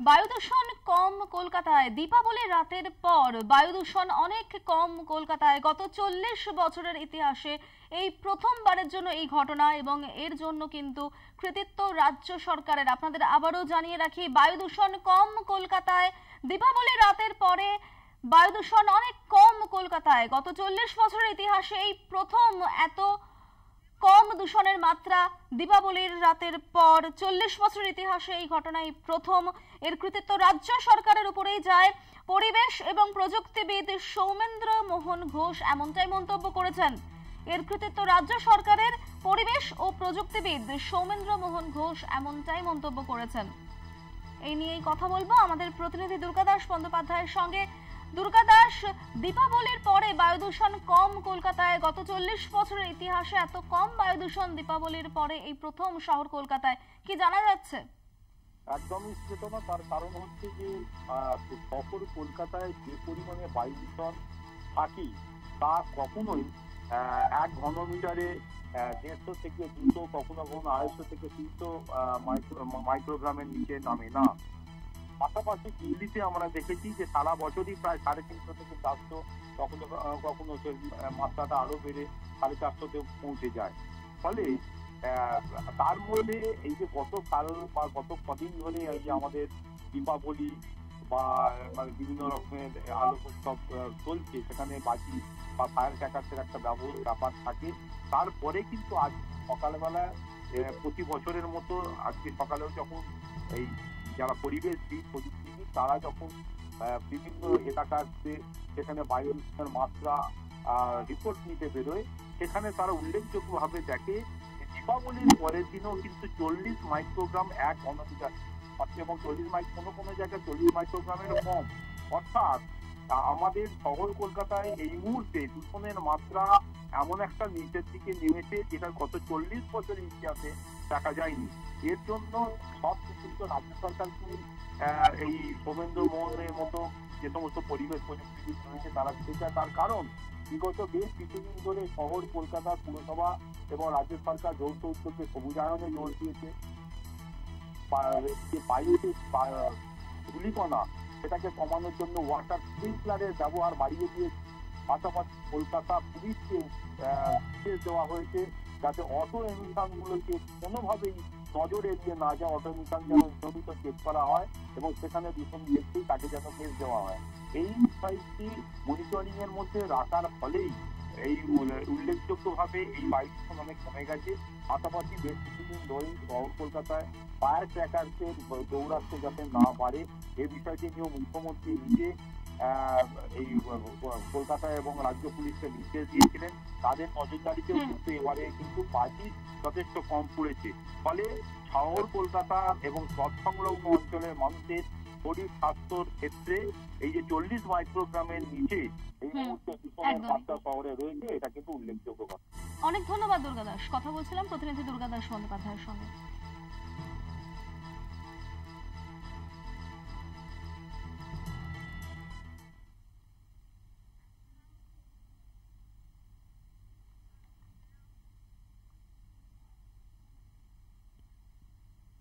বায়ু দূষণ কম কলকাতায়। দীপাবলির রাতের পর বায়ু দূষণ অনেক কম কলকাতায়। গত চল্লিশ বছরের ইতিহাসে এই প্রথমবারের জন্য এই ঘটনা এবং এর জন্য কিন্তু কৃতিত্ব রাজ্য সরকারের। আপনাদের আবারও জানিয়ে রাখি বায়ু দূষণ কম কলকাতায় দীপাবলির রাতের পরে বায়ু দূষণ অনেক কম কলকাতায়। গত চল্লিশ বছরের ইতিহাসে এই প্রথম এত কম দূষণের মাত্রা দীপাবলির রাতের পর চল্লিশ বছরের ইতিহাসে এই ঘটনায় প্রথম। এর কৃতিত্ব রাজ্য সরকারের উপরেই যায়। পরিবেশ এবং প্রযুক্তিবিদ সৌমেন্দ্র মোহন ঘোষ এমনটাই মন্তব্য করেছেন। এর কৃতিত্ব রাজ্য সরকারের, পরিবেশ ও প্রযুক্তিবিদ সৌমেন্দ্র মোহন ঘোষ এমনটাই মন্তব্য করেছেন। এই নিয়েই কথা বলব আমাদের প্রতিনিধি দুর্গাদাস বন্দ্যোপাধ্যায়ের সঙ্গে। দুর্গাদাস দীপাবলির পরে বায়ু দূষণ কম কলকাতায়। গত চল্লিশ বছরের ইতিহাসে এত কম বায়ু দূষণ দীপাবলির পরে এই প্রথম শহর কলকাতায়। কি জানা যাচ্ছে? একদমই চেতনা তার কারণ হচ্ছে যে শহর কলকাতায় যে পরিমাণে বায়ু দূষণ থাকি তা কখনোই এক ঘনমিটারে দেড়শো থেকে দুশো, কখনো কখনো আড়াইশো থেকে তিনশো মাইক্রোগ্রামের নিচে নামে না। পাশাপাশি দিল্লিতে আমরা দেখেছি যে সারা বছরই প্রায় সাড়ে তিনশো থেকে চারশো কখনো কখনো সে মাত্রাটা আরও বেড়ে সাড়ে চারশোতে পৌঁছে যায়। ফলে তার মধ্যে এই যে গত কাল বা গত কদিন ধরে এই যে আমাদের দীপাবলি বা মানে বিভিন্ন রকমের আলোক উৎসব চলছে, সেখানে বাজি বা ফায়ার ক্র্যাকার্সের একটা ব্যবহার ব্যাপার থাকে। তারপরে কিন্তু আজ সকালবেলা প্রতি বছরের মতো আজকে সকালেও যখন এই যারা পরিবেশবিদ প্রযুক্তিবিদ তারা যখন বিভিন্ন এলাকাতে সেখানে বায়ু দূষণের মাত্রা রিপোর্ট নিতে বেরোয়, সেখানে তারা উল্লেখযোগ্যভাবে দেখে দীপাবলির পরের দিনও কিন্তু চল্লিশ মাইক্রোগ্রাম এক অনধিকার এবং চল্লিশ মাইক্রো কোনো কোনো জায়গায় চল্লিশ মাইক্রোগ্রামের কম। অর্থাৎ আমাদের শহর কলকাতায় এই মুহূর্তে দূষণের মাত্রা এমন একটা নিচের দিকে নেমেছে যেটা গত চল্লিশ বছর ইতিহাসে দেখা যায়নি। এর জন্য সব কিন্তু রাজ্য সরকার এই শুভেন্দ্র মোহনের মতো যে সমস্ত পরিবেশ প্রযুক্তিবিদ রয়েছে তারা সেটা তার কারণ, বিগত বেশ কিছুদিন ধরে শহর কলকাতা পুরসভা এবং রাজ্য সরকার যৌথ উদ্যোগে সবুজায়নে জোর দিয়েছে। বায়ুতে ধূলিকণা সেটাকে কমানোর জন্য ওয়াটার স্প্রিংকলারের ব্যবহার বাড়িয়ে দিয়েছে। পাশাপাশি কলকাতা পুলিশকে নির্দেশ দেওয়া হয়েছে যাতে অটো এমিশনগুলোকে কোনোভাবেই নজর এড়িয়ে না যায়। অটো এমিশন যেন নিয়মিত চেক করা হয় এবং সেখানে দূষণ দিয়েছে তাকে যেন কেস দেওয়া হয়। এই বিষয়টি মনিটরিং এর মধ্যে রাখার ফলেই এই উল্লে- উল্লেখযোগ্যভাবে এই দূষণ অনেক কমে গেছে। পাশাপাশি বেশ কিছুদিন ধরেই শহর কলকাতায় ফায়ার ক্র্যাকার্সের দৌরাত্ম যাতে না বাড়ে, এ বিষয়টি নিয়েও মুখ্যমন্ত্রী নিজে এই কলকাতা এবং রাজ্য পুলিশকে নির্দেশ দিয়েছিলেন। তাদের নজরদারিতেও কিন্তু এবারে কিন্তু বাজি যথেষ্ট কম পড়েছে। ফলে শহর কলকাতা এবং তৎসংলগ্ন অঞ্চলের মানুষের শরীর স্বাস্থ্যর ক্ষেত্রে এই যে চল্লিশ মাইক্রোগ্রামের নিচে এই মুহূর্তে পাওয়ারে মাত্রা শহরে রয়েছে এটা কিন্তু উল্লেখযোগ্য কথা। অনেক ধন্যবাদ দুর্গাদাস। কথা বলছিলাম প্রতিনিধি দুর্গাদাস বন্দ্যোপাধ্যায়ের সঙ্গে।